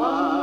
Mama.